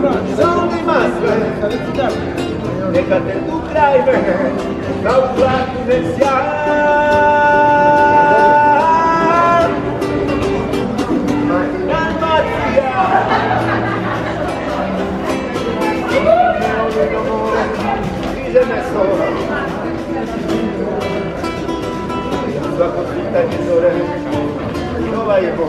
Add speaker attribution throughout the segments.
Speaker 1: São de máscara, decater do driver, calcular comercial. Maquinar material. Diz Emerson, sua conflita de Não vai, irmão.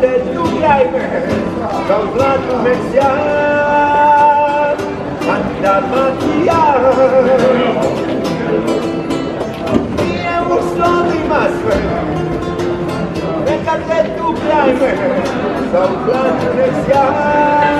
Speaker 1: de toegrijper van Vlaanderen met jaar. Anda Matia. Wie moest dan die masker? Ik had de toegrijper van Vlaanderen met jaar.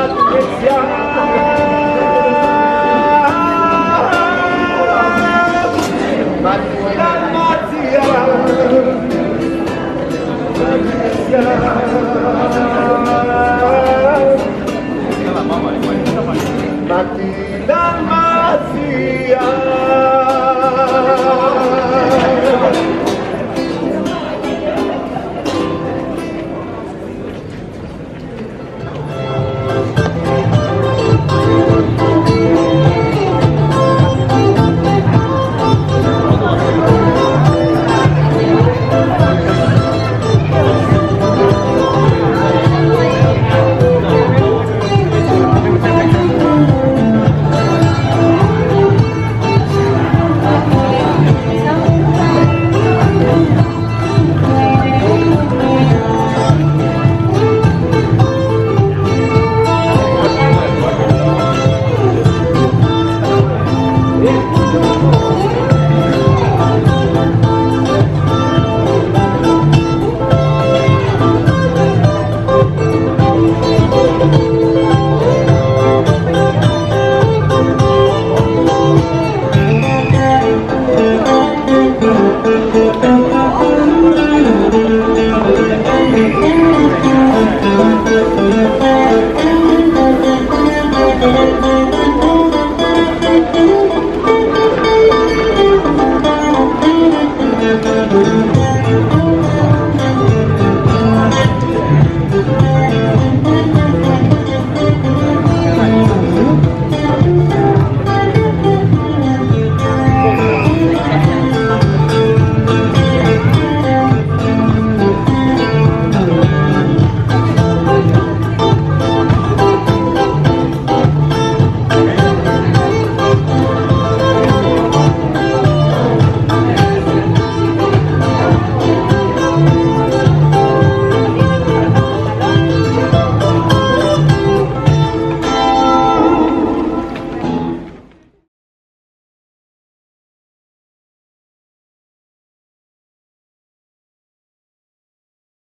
Speaker 1: Matilda Macias